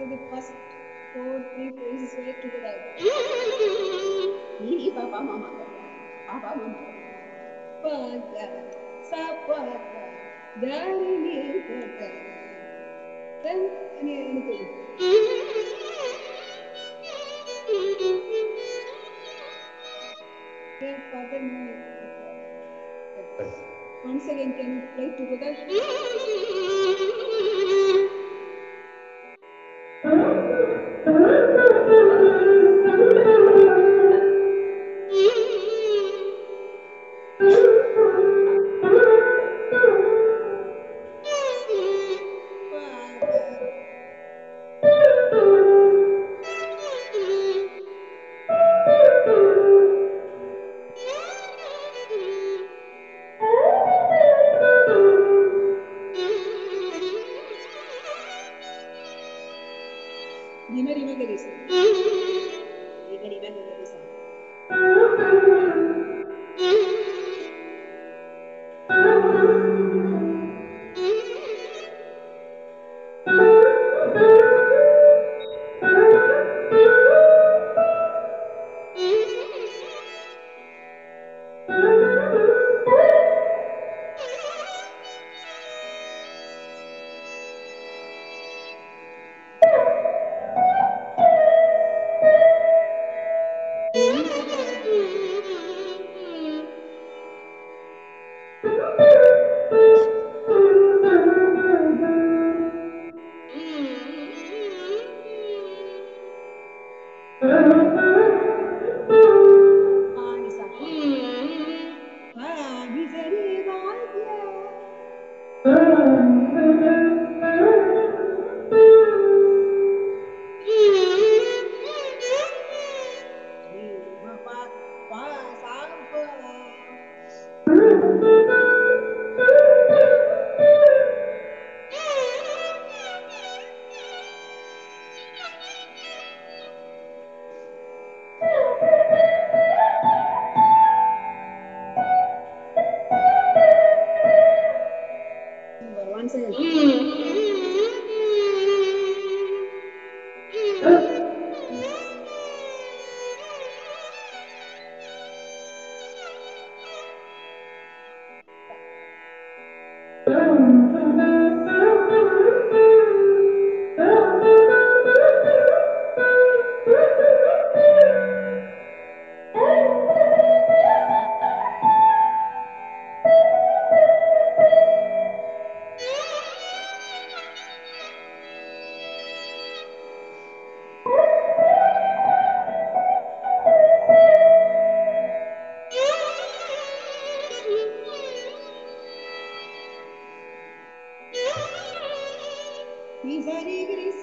So the first four, three phrases were together. Ni ni pa pa ma ma ga pa pa ma ma pa ga sa pa ga ga ni ni pa ga then any anything. Okay, Father, no. Once again, can you play together? Ini kan ibadah, tapi sama. Mm-hmm.